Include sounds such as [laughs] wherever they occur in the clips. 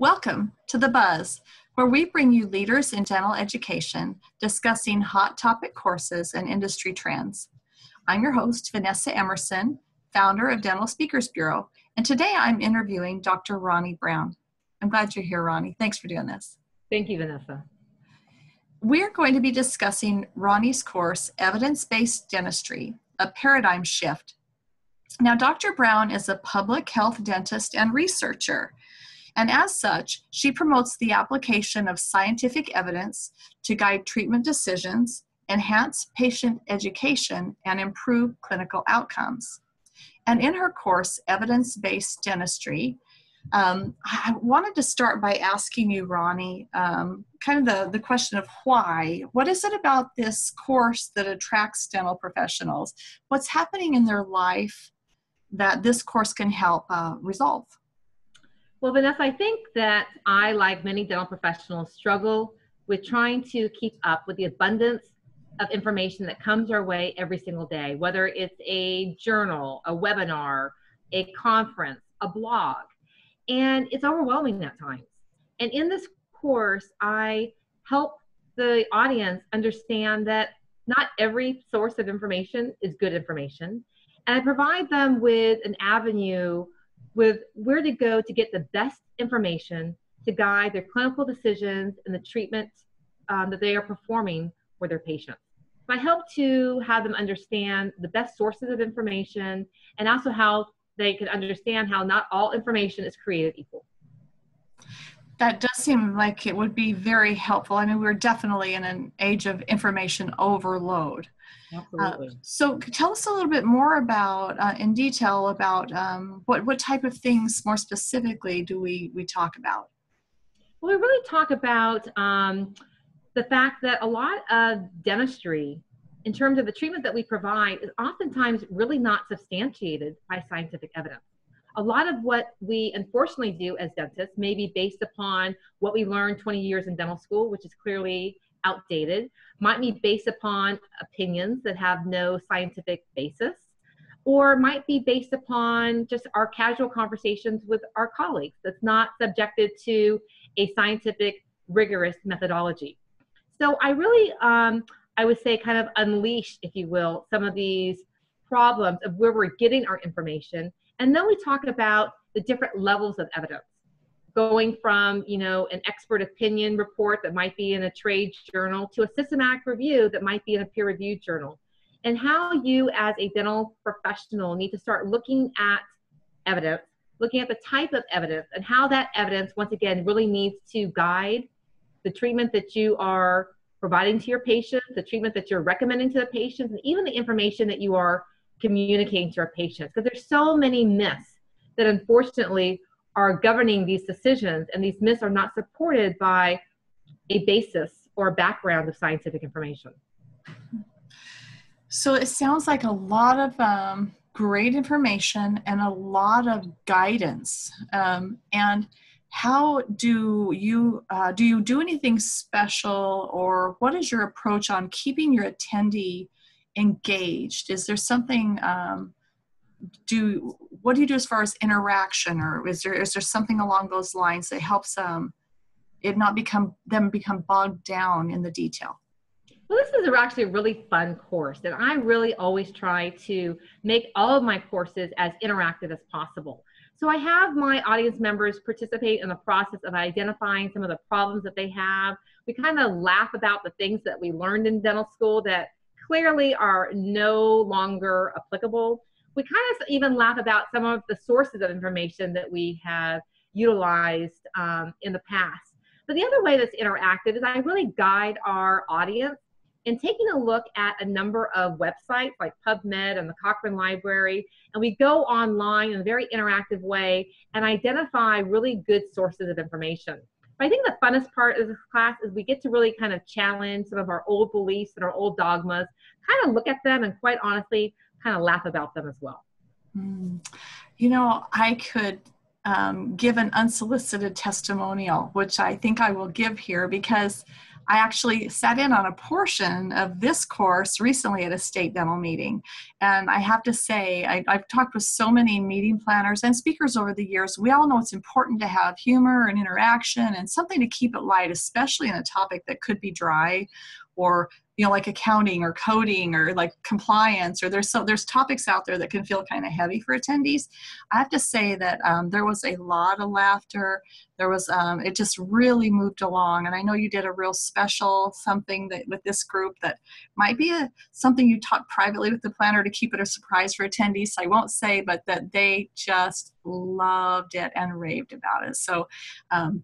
Welcome to The Buzz, where we bring you leaders in dental education discussing hot topic courses and industry trends. I'm your host, Vanessa Emerson, founder of Dental Speakers Bureau, and today I'm interviewing Dr. Ronni Brown. I'm glad you're here, Ronni. Thanks for doing this. Thank you, Vanessa. We're going to be discussing Ronni's course, Evidence Based Dentistry, a paradigm shift. Now, Dr. Brown is a public health dentist and researcher, and as such, she promotes the application of scientific evidence to guide treatment decisions, enhance patient education, and improve clinical outcomes. And in her course, Evidence Based Dentistry, um, I wanted to start by asking you, Ronni, um, kind of the, the question of why. What is it about this course that attracts dental professionals? What's happening in their life that this course can help uh, resolve? Well, Vanessa, I think that I, like many dental professionals, struggle with trying to keep up with the abundance of information that comes our way every single day, whether it's a journal, a webinar, a conference, a blog. And it's overwhelming at times. And in this course, I help the audience understand that not every source of information is good information. And I provide them with an avenue with where to go to get the best information to guide their clinical decisions and the treatment um, that they are performing for their patients. I help to have them understand the best sources of information and also how they can understand how not all information is created equal. That does seem like it would be very helpful. I mean, we're definitely in an age of information overload. Absolutely. Uh, so, tell us a little bit more about, uh, in detail, about um, what what type of things more specifically do we we talk about? Well, we really talk about um, the fact that a lot of dentistry in terms of the treatment that we provide is oftentimes really not substantiated by scientific evidence. A lot of what we unfortunately do as dentists may be based upon what we learned 20 years in dental school, which is clearly outdated, might be based upon opinions that have no scientific basis, or might be based upon just our casual conversations with our colleagues that's not subjected to a scientific, rigorous methodology. So I really, um, I would say, kind of unleash, if you will, some of these problems of where we're getting our information. And then we talk about the different levels of evidence, going from, you know, an expert opinion report that might be in a trade journal to a systematic review that might be in a peer reviewed journal. And how you, as a dental professional, need to start looking at evidence, looking at the type of evidence, and how that evidence, once again, really needs to guide the treatment that you are providing to your patients, the treatment that you're recommending to the patients, and even the information that you are communicating to our patients. Because there's so many myths that unfortunately are governing these decisions, and these myths are not supported by a basis or background of scientific information. So it sounds like a lot of um, great information and a lot of guidance. Um, and how do you uh, do you do anything special or what is your approach on keeping your attendee engaged is there something um, do what do you do as far as interaction or is there is there something along those lines that helps um, it not become them become bogged down in the detail well, this is actually a really fun course, and I really always try to make all of my courses as interactive as possible. So I have my audience members participate in the process of identifying some of the problems that they have. We kind of laugh about the things that we learned in dental school that clearly are no longer applicable. We kind of even laugh about some of the sources of information that we have utilized um, in the past. But the other way that's interactive is I really guide our audience in taking a look at a number of websites like PubMed and the Cochrane Library, and we go online in a very interactive way and identify really good sources of information. But I think the funnest part of this class is we get to really kind of challenge some of our old beliefs and our old dogmas, kind of look at them and quite honestly, kind of laugh about them as well. Mm. You know, I could um, give an unsolicited testimonial, which I think I will give here because I actually sat in on a portion of this course recently at a state dental meeting. And I have to say, I, have talked with so many meeting planners and speakers over the years. We all know it's important to have humor and interaction and something to keep it light, especially in a topic that could be dry or you know like accounting or coding or like compliance or there's so there's topics out there that can feel kind of heavy for attendees. I have to say that um, there was a lot of laughter. There was um, it just really moved along and i know you did a real special something that with this group that might be a, something you talked privately with the planner to keep it a surprise for attendees so i won't say but that they just loved it and raved about it. So um,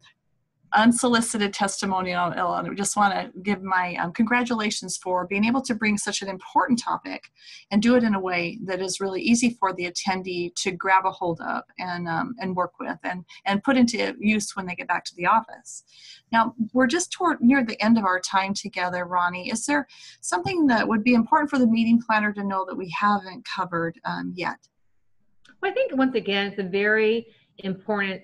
unsolicited testimony testimonial and I just want to give my um, congratulations for being able to bring such an important topic and do it in a way that is really easy for the attendee to grab a hold of and, um, and work with and, and put into use when they get back to the office. Now, we're just toward near the end of our time together, Ronni. Is there something that would be important for the meeting planner to know that we haven't covered um, yet? Well, I think once again, it's a very important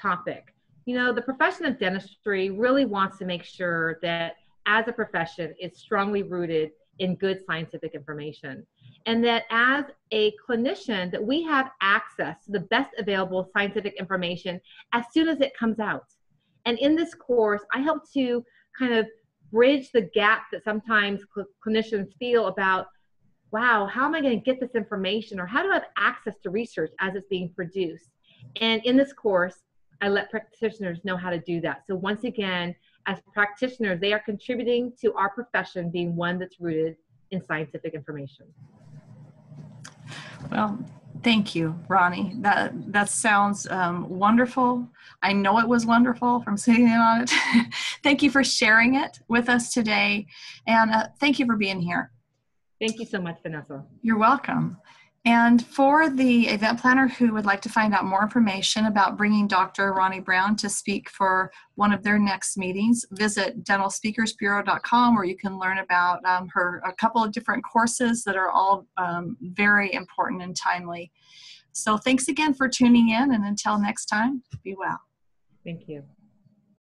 topic you know, the profession of dentistry really wants to make sure that as a profession, it's strongly rooted in good scientific information. And that as a clinician, that we have access to the best available scientific information as soon as it comes out. And in this course, I help to kind of bridge the gap that sometimes cl- clinicians feel about wow, how am I going to get this information or how do I have access to research as it's being produced? And in this course, I let practitioners know how to do that. So once again, as practitioners, they are contributing to our profession being one that's rooted in scientific information. Well, thank you, Ronni. That that sounds um, wonderful. I know it was wonderful from sitting in on it. [laughs] thank you for sharing it with us today, and uh, thank you for being here. Thank you so much, Vanessa. You're welcome. And for the event planner who would like to find out more information about bringing Dr. Ronni Brown to speak for one of their next meetings, visit dentalspeakersbureau.com where you can learn about um, her a couple of different courses that are all um, very important and timely. So thanks again for tuning in, and until next time, be well. Thank you.